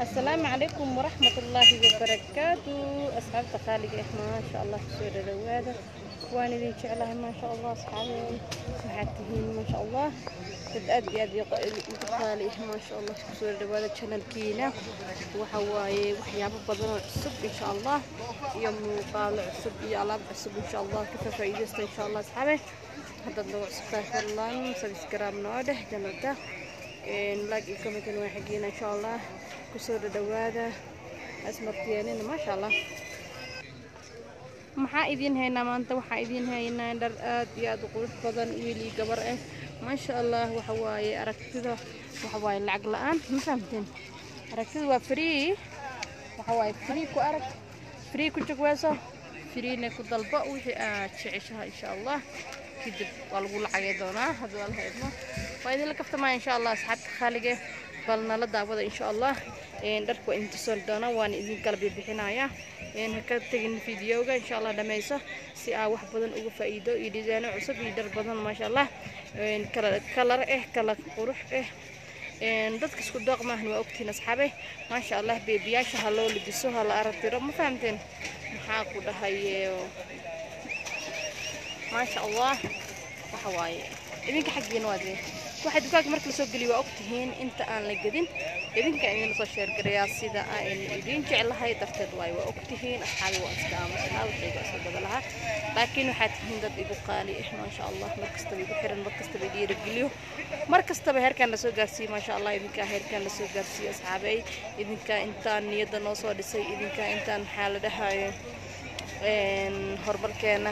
السلام عليكم ورحمة الله وبركاته أصحاب تقالي إحنا ما شاء الله سورة الوادة وأنا اللي شعلها ما شاء الله أصحابي محاتهين ما شاء الله تدأد بيد تقاليق ما شاء الله سورة الوادة شنال كينا وحواي وحياب بدن عصب إن شاء الله يوم طالع عصب يا لاب عصب إن شاء الله كيف فايدة إن شاء الله أصحابي هذا الضوء عصب الله سبسكرام نوده جنوده إن لاقي كم واحد إن شاء الله kusoo dhadhawaada asmartiyanina maasha allah maxaa idin haynaa maanta waxaa idin haynaa dhar aad iyo aad u qurux badan wiilii gabar ah maasha allah waxa waaye aragtida waxa waaye lacag la-aan ma fahamteen aragtida waa free waxa waaye free ku arag free ku jagweeso freena ku dalbo wixii aad jeceshaha insha allah kadib waa lagu lacagay doonaa haddii waa la haydno waa idinla kaftamaa insha allah asxaabta khaaliga balnala daawada insha allah dharku waa idin tusan doonaa waana idin kala bixinayaa haka tegin videoga insha allah dhamayso si aa wax badan uga faa'iido iyo disaano cusub iyo dhar badan maasha allah kalar eh kala qurux eh dadka isku dooq maahan waa ogtihiin asxaabe maasha allah beebiyaasha ha loo labiso ha la aragtiro ma fahamteen maxaa ku dhahaye maasha allah waxa waaye idinka xaggiina waad waxay dukaanka marka lasoo geliyo waa og tihiin inta aan la gedin idinka idin lasoo sheergarayaa sida aan idin jeclahay darteed waay waa og tihiin asxaabi waa iska aamuslaa waxayga iska gada lahaa laakiin waxaa tihiin dad igu qaali ah maasha allah markastaba igu xiran markastaba dhiirageliyo markastaba heerkaan lasoo gaarsiiyo maasha allah idinkaa heerkaan lasoo gaarsiiyo asxaabey idinkaa intaan niyadda noo soo dhisay idinkaa intaan maxaa la dhahayo horumarkeena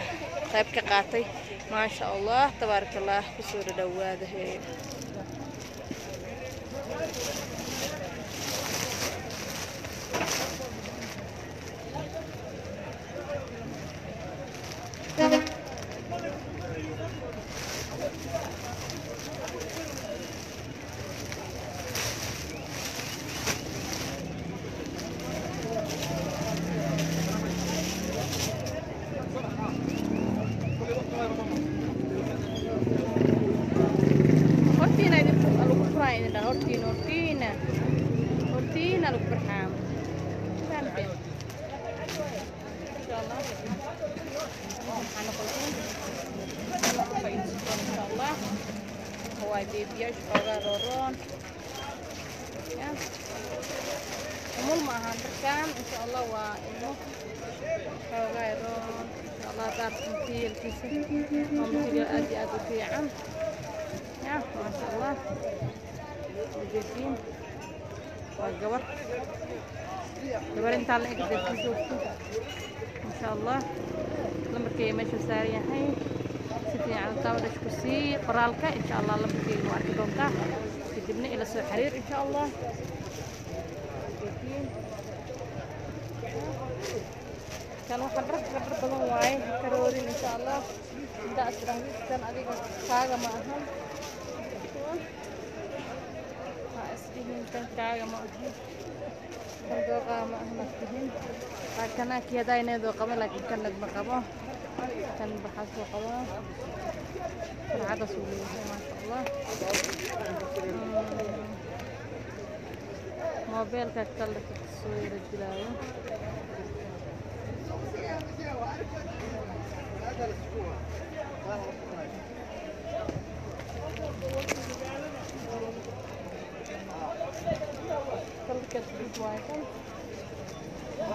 qayb ka qaatay ما شاء الله تبارك الله بصورة دواده ಇದನ್ನ ಹೊರ್ತೀನ ಹೊರ್ತೀನ ಹೊರ್ತೀನ ಅಲ್ಲಿ ಬರ್ಹಾಂ هو بيبيش قرارون مول ما هندركان إن شاء الله وإنه قرارون إن شاء الله دار تمثيل كيسة تمثيل أدي أدو في عام ما شاء الله الجرجين والجوار الجوار نتاع الاكل ان شاء الله لمركي ماشي ساريه هاي سيتي على الطاوله شكسي قرالك ان شاء الله لمركي واركدونك كدبنا الى سوق حرير ان شاء الله كان واحد رب رب بدون واعي كرورين ان شاء الله دا اسرع كان اديك كاغا ما اهم dhaqankaaaga ma ogid sanduuqaha ma ahmadtihin laakiin yadaa ineeduu qaba laakiin kanad ma qabo kan baxaasuu qabaa farcadasuu leeyahay maasha allah موبايلك كلك تصوير الجلاوة هذا الاسبوع سوايكم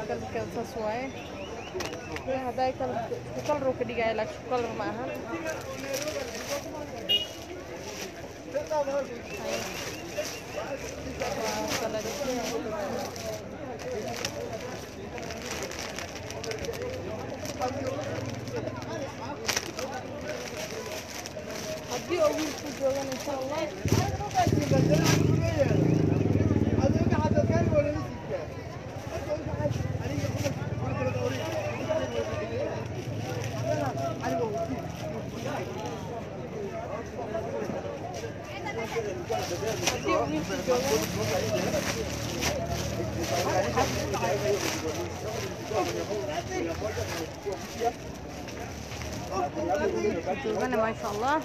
kalbkeeda saas waaye hadday kalar uu ka dhigaya laakiin kalar ma aha haddii oo wiilku joogan insha allah এখানে মাশাআল্লাহ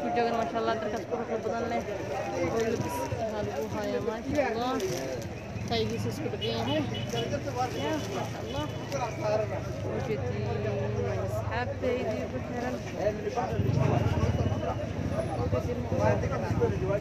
পুজো মাশাআল্লাহ কাজ করে বদলে হালু হয় মাশাআল্লাহ তাই কিছু করে দিয়ে হ্যাঁ মাশাআল্লাহ وجدي أصحاب تيدي بكرا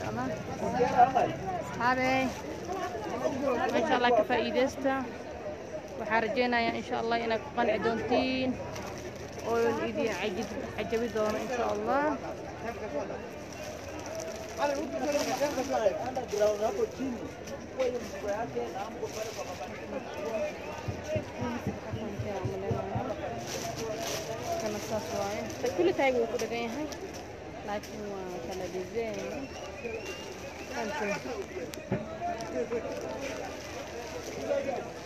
Tamam. Abi. Maşallah kafa iyi destek. waxaan rajeynayaa insha allah inaad ku qanci doontiin oo idin cajabi doono insha allah kana saas waaye kulli taagi wuu ku dhagan yahay laakiin waa kala dhiseen Thank you.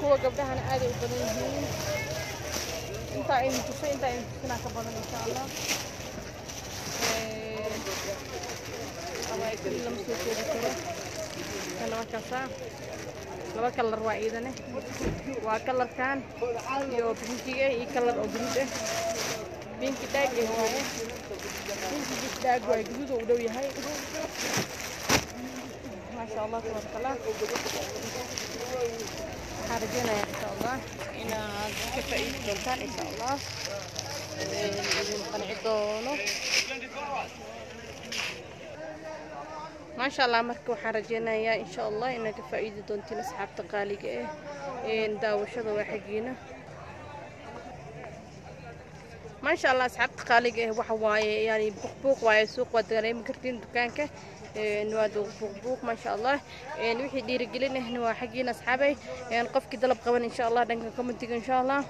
kuwa gabdhahana aaday u badan yihiin intaa aynu tusay intaa aynu tusinaa eh, ka badan insha allah abaakii lama soo koobi karo kan laba kaasaa laba kalar waa iidane waa kalarkan iyo binkiga eh, iyo kalar oo guduud ah binki dhaag eh waaye binkigiis dhaag eh, waay guduud oo u dhow yahay maasha allah tabaaraka allah خارجين ان شاء الله الى كيف دونتان ان شاء الله قنعي ما شاء الله مركو حرجينا يا إن شاء الله إن فائدة دونتي أصحاب تقاليق إيه إن إيه، داوش هذا وحقينا ما شاء الله أصحاب تقاليق إيه وحواي يعني بقبوق واي سوق ودري مكرتين دكانك waa duuq buuqbuuq maasha allah wixii dhiirigelinahna waa xaggiina asxaabay qofkii dalab qaban insha allah dhankan commentiga insha allah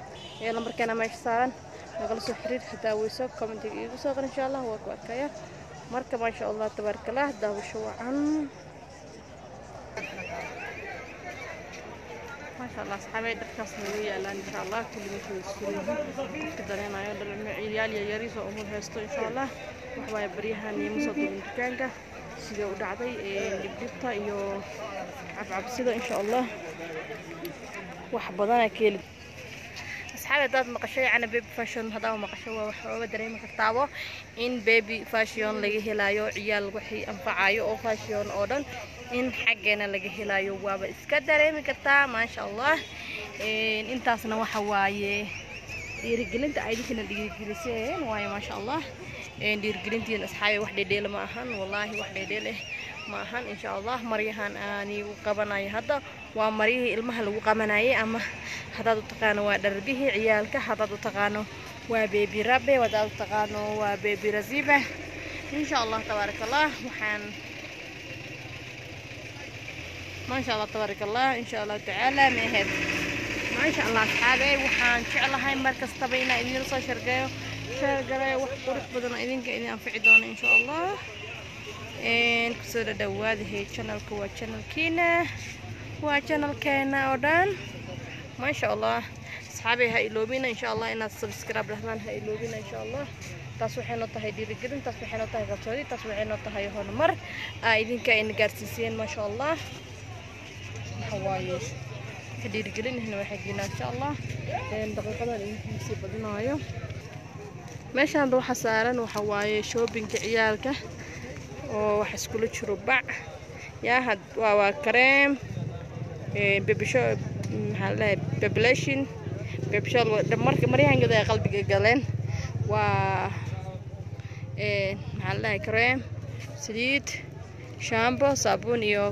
lambarkaana meesha saaran nagala soo xiriir hadaa weyso commentiga iigu soo qor insha allah waa ku arkaya marka maasha allah tabaaraka allah daawasho wacan شاء الله أصحابي دكتور سنوية الآن إن شاء الله كل مثل السوري كدرين أيضا عيال يا يريز وأمور هيستو إن شاء الله وحبايب بريها نيمسة من دكانك sida u dhacday dhibdhibta iyo cabcabsida insha allah wax badanaa ka heli asxaabi haddaad maqasho yacni baby fashion haddaa maqasho waa waxa oga dareemi kartaabo in baby fashion laga helayo ciyaal wixii anfacayo oo fashion oo dhan in xaggeena laga helayo waaba iska dareemi kartaa maasha allah intaasna waxa waaye dhiirigelinta ay idinkiina dhiirigeliseen waaye maasha allah dhiirgelintiina asxaabay wax dheedheela ma ahan wallaahi wax dheedheel eh ma ahan insha allah maryahan aanay u qabanayo hadda waa maryihii ilmaha lagu qabanayay ama haddaad u taqaano waa dharbihii ciyaalka haddaad u taqaano waa beebirabe haddaad u taqaano waa beebiraziba insha allah tabaaraka allah waxaan ما شاء الله تبارك الله ان شاء الله تعالى ما هذا ما شاء الله اصحابي وحان شعلها مركز طبينا ان يرصا شرقايو shaargalaaya wax qurux badanoo idinka idin anfici doono insha allah kusoo dhadhawaada hey janalka waa janalkiina waa janalkeena oo dhan maasha allah asxaabay ha iloobina insha allah inaad subscribe dhahdaan ha iloobina insha allah taas waxayno tahay dhiirigelin taas waxayno tahay kalsooni taas waxayno tahay horumar aa idinka ayna gaarsiisiyeen maasha allah maxawaaye ka dhiirigelin ihna waxagiina insha allah daqiiqadan idinkiisii badinaayo meeshaan waxa saaran waxa waaye shoobinka ciyaalka oo wax iskula jiro bac yaahad waa waa kareem maxaalahay bableshin babshol marka maryahankada ay qalbiga galeen waa maxaalahay kareem saliid shambo saabuun iyo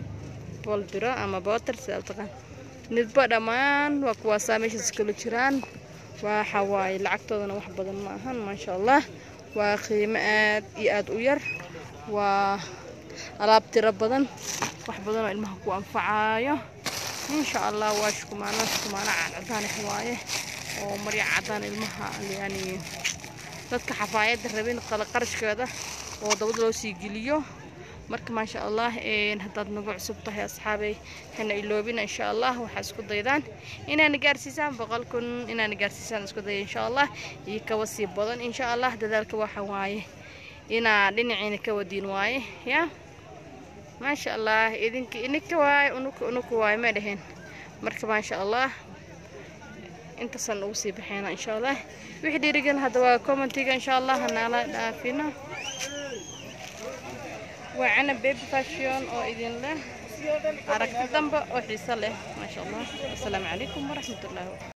bool biro ama bootar sidaaltaqaan nidba dhammaan waa kuwaasaa meeshaas kula jiraan waxa waaye lacagtoodana wax badan ma ahan maasha allah waa qiimo aad iyo aad u yar waa alaab tiro badan wax badanoo ilmaha ku anfacaayo insha allah waa shumaano shumaano cadcadaanah waaye oo marya cadaan ilmaha yani dadka xafaayadda rabin qarashkeeda oo dabada loo sii geliyo marka maasha allah hadaad nagu cusub tahay asxaabay hana iloobina insha allah waxaa isku daydaan inaana gaarsiisaan boqol kun inaana gaarsiisaan isku daya insha allah iyo kawa sii badan insha allah dadaalka waxa waaye inaa dhinaciina ka wadiin waaye ya maasha allah idinka ininka waaye unuka unuka waaye ma dhaheen marka maasha allah intaasaan ugu sii baxeynaa insha allah wixii dhiirigelin hadda waa commentiga insha allah hanaala dhaafino وعنا بيب فاشيون أو إذن له عرق دنبا وحيصة له ما شاء الله السلام عليكم ورحمة الله وبركاته